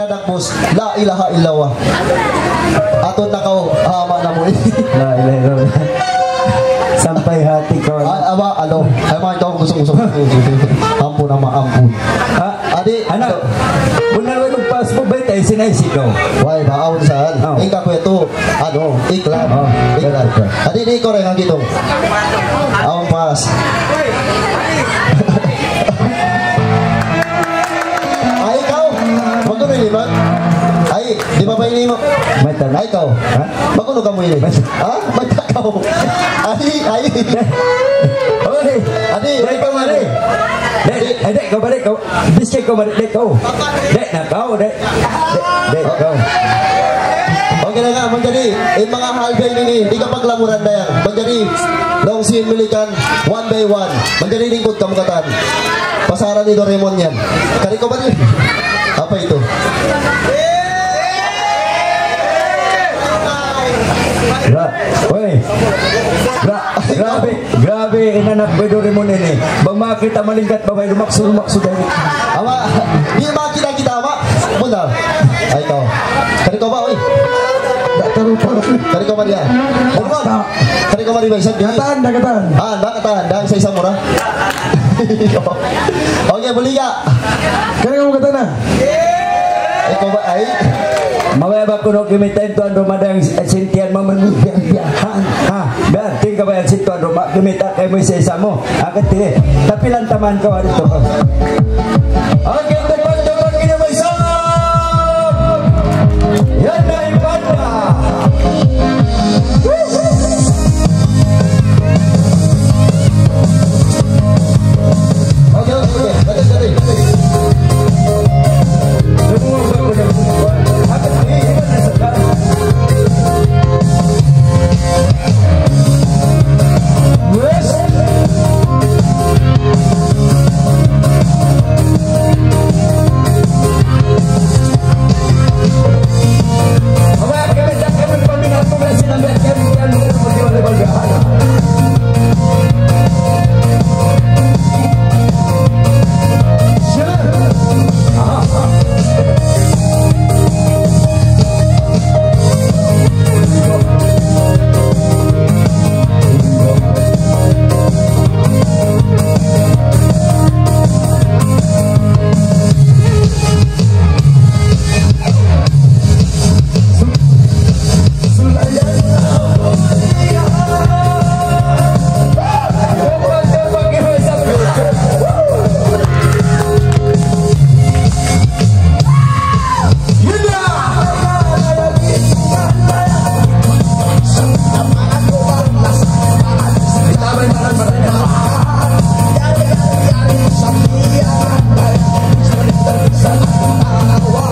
dinadakpos, la ilaha illallah. Aton na hama na mo. La ilaha illallah. Hati. Ah, Aba, alo. Ay, mga ikaw gusto-gusto. Ampun na maampun. Ha? Adi, Anak, benar benar pas mo ba tayo sinay sikaw? Why, baon saan? Oh. Ika ko ito, ano, iklan. Oh, iklan. Adi, di ko rin ang gito. Pas. Mo? May tanong. Ay, ikaw. Ha? Magulo ka mo ini. Ha? Magkakaw. Ay, ay. Oy, Adi, Dek kau mari. Dek, eh, dek kau balik kau. Bisik kau balik dek kau. Dek nak kau dek. Dek, dek kau. Okay na nga, menjadi in mga halbay nini, di ka paglamuran na yan. Menjadi long sin milikan, one by one. Menjadi lingkod kamukatan. Pasaran ni Doraemon yan. Kari ko ba din? Apa itu? Inanak bedore mo nini. Bang makita malingkat babay lumakso lumakso dari. Ama, di ba kita kita ama? Muna. Ay ikaw. Kari ko ba, oy? Kari ko ba diyan? Ano Kari ko ba di ba? Isang? Katahan, katahan. Ah, katahan. Dahil sa isang mura. okay, buli ka. Mamaya ba kuno kimitain tuan Ramadan sintian mamenubiyahan. Ha, dan tinggal bayar si tuan Roma kimita kay mo isa mo. Akat tiri. Tapi lantaman kau dito. Oke, teman-teman power.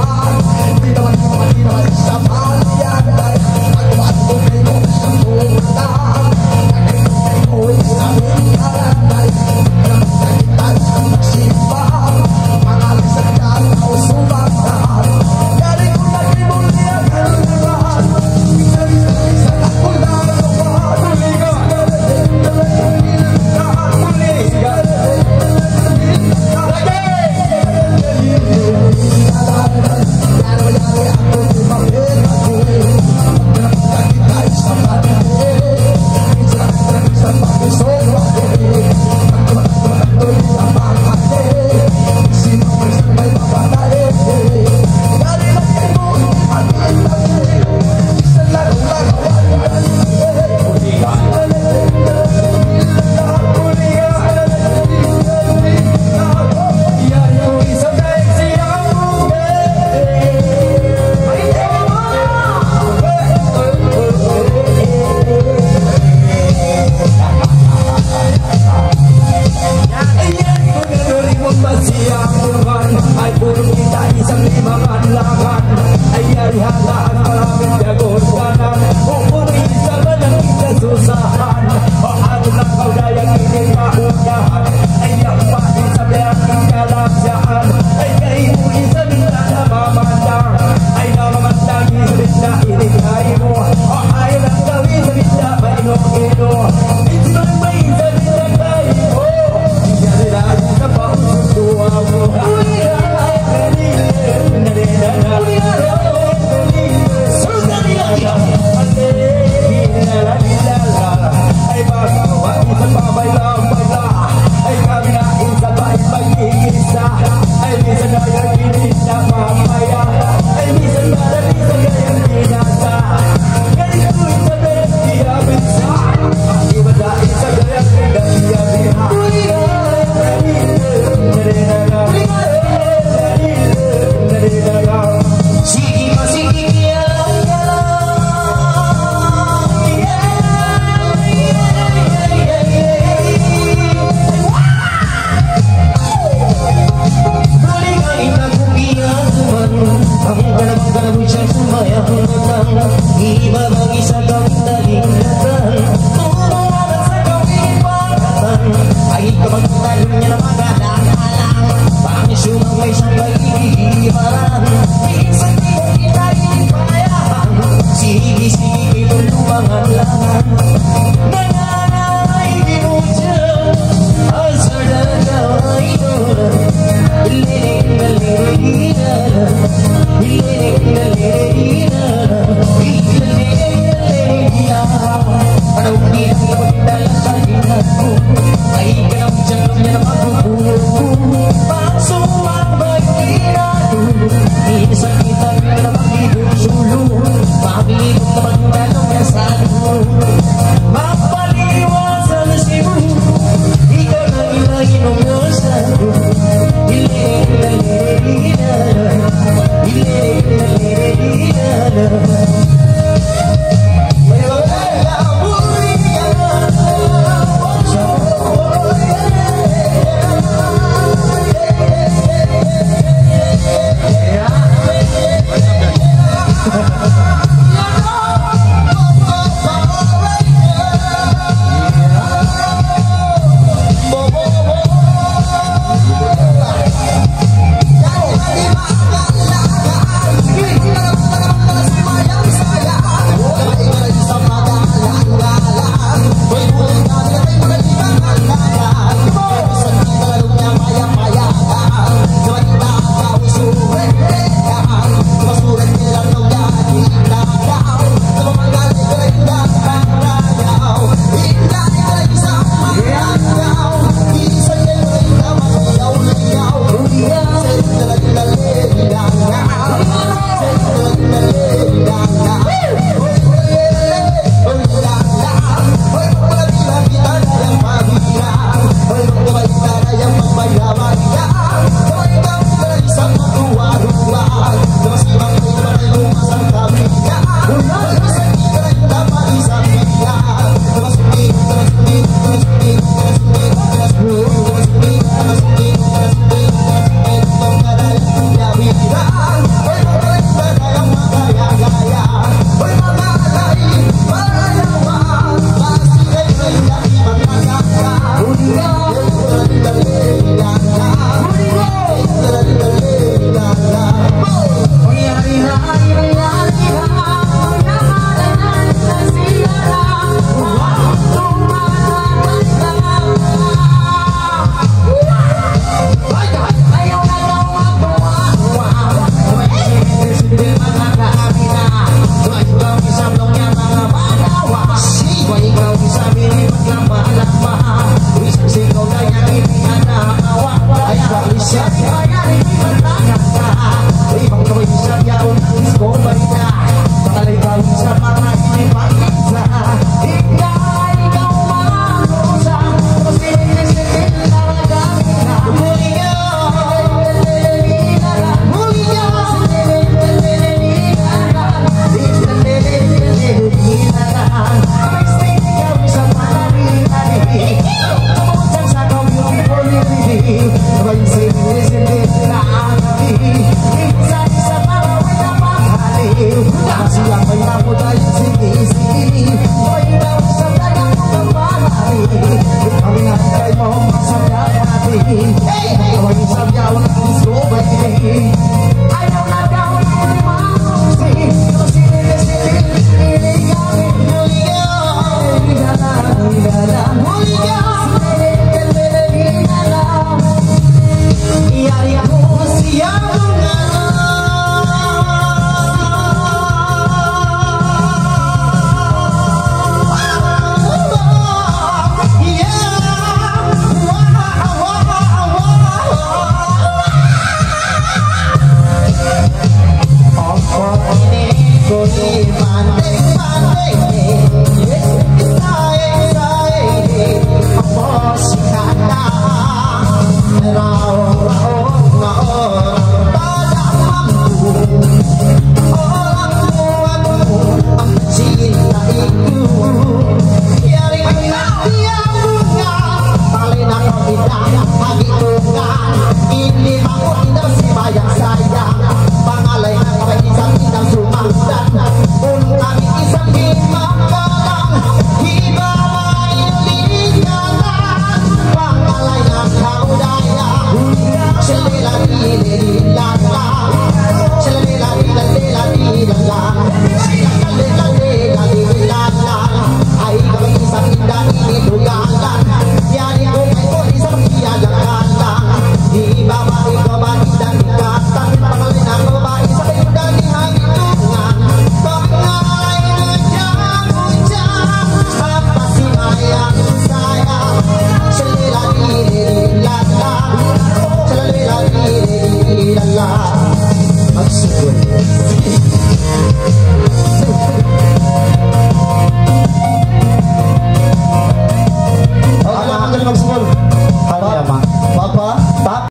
Sige, sige, tulungan lang